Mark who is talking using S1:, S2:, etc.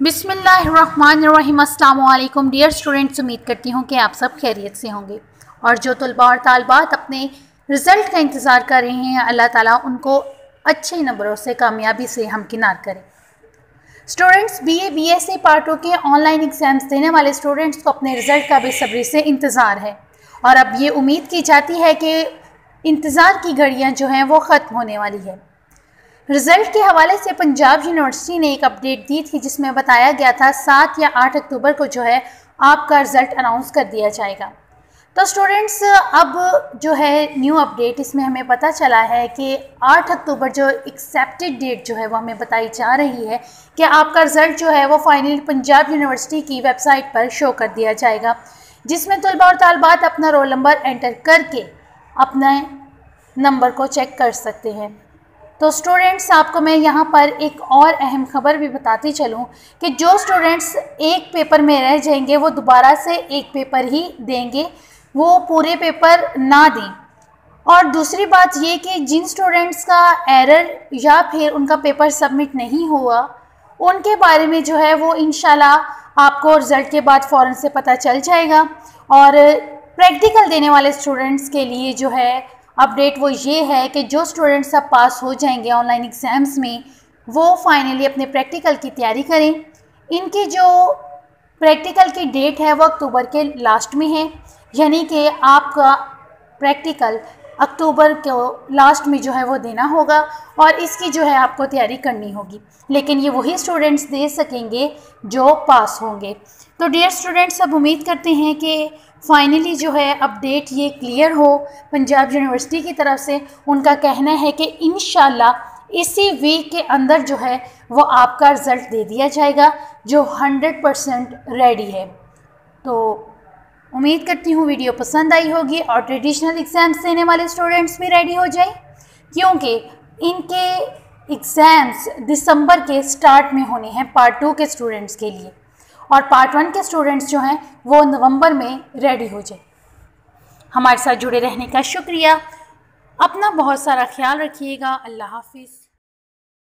S1: बिसमीम dear students उम्मीद करती हूँ कि आप सब खैरियत से होंगे। और जो तलबा और तालबात अपने रिज़ल्ट का इंतज़ार कर रहे हैं, अल्लाह ताला उनको अच्छे नंबरों से, कामयाबी से हमकिनार करें। Students B A B S C पार्टों के ऑनलाइन एग्ज़ाम्स देने वाले स्टूडेंट्स को अपने रिज़ल्ट का बेसब्री से इंतज़ार है। और अब ये उम्मीद की जाती है कि इंतज़ार की घड़ियाँ जो हैं वो ख़त्म होने वाली है। रिज़ल्ट के हवाले से पंजाब यूनिवर्सिटी ने एक अपडेट दी थी जिसमें बताया गया था सात या आठ अक्टूबर को जो है आपका रिज़ल्ट अनाउंस कर दिया जाएगा। तो स्टूडेंट्स, अब जो है न्यू अपडेट, इसमें हमें पता चला है कि 8 अक्टूबर जो एक्सेप्टेड डेट जो है वो हमें बताई जा रही है कि आपका रिज़ल्ट जो है वो फाइनली पंजाब यूनिवर्सिटी की वेबसाइट पर शो कर दिया जाएगा। जिसमें तलबा और तालबात अपना रोल नंबर एंटर करके अपने नंबर को चेक कर सकते हैं। तो स्टूडेंट्स आपको मैं यहाँ पर एक और अहम खबर भी बताती चलूँ कि जो स्टूडेंट्स एक पेपर में रह जाएँगे, वो दोबारा से एक पेपर ही देंगे, वो पूरे पेपर ना दें। और दूसरी बात ये कि जिन स्टूडेंट्स का एरर या फिर उनका पेपर सबमिट नहीं हुआ, उनके बारे में जो है वो इन आपको रिज़ल्ट के बाद फ़ौर से पता चल जाएगा। और प्रैक्टिकल देने वाले स्टूडेंट्स के लिए जो है अपडेट वो ये है कि जो स्टूडेंट्स अब पास हो जाएँगे ऑनलाइन एग्ज़ाम्स में, वो फाइनली अपने प्रैक्टिकल की तैयारी करें। इनकी जो प्रैक्टिकल की डेट है वो अक्टूबर के लास्ट में है। यानी कि आपका प्रैक्टिकल अक्टूबर को लास्ट में जो है वो देना होगा और इसकी जो है आपको तैयारी करनी होगी। लेकिन ये वही स्टूडेंट्स दे सकेंगे जो पास होंगे। तो डियर स्टूडेंट्स अब उम्मीद करते हैं कि फाइनली जो है अपडेट ये क्लियर हो पंजाब यूनिवर्सिटी की तरफ़ से। उनका कहना है कि इन इसी वीक के अंदर जो है, वो आपका रिज़ल्ट दे दिया जाएगा, जो 100 परसेंट रेडी है। तो उम्मीद करती हूँ वीडियो पसंद आई होगी और ट्रेडिशनल एग्ज़ाम्स देने वाले स्टूडेंट्स भी रेडी हो जाएँ, क्योंकि इनके एग्ज़ाम्स दिसंबर के स्टार्ट में होने हैं पार्ट टू के स्टूडेंट्स के लिए। और पार्ट वन के स्टूडेंट्स जो हैं, वो नवंबर में रेडी हो जाए। हमारे साथ जुड़े रहने का शुक्रिया। अपना बहुत सारा ख्याल रखिएगा। अल्लाह हाफिज़।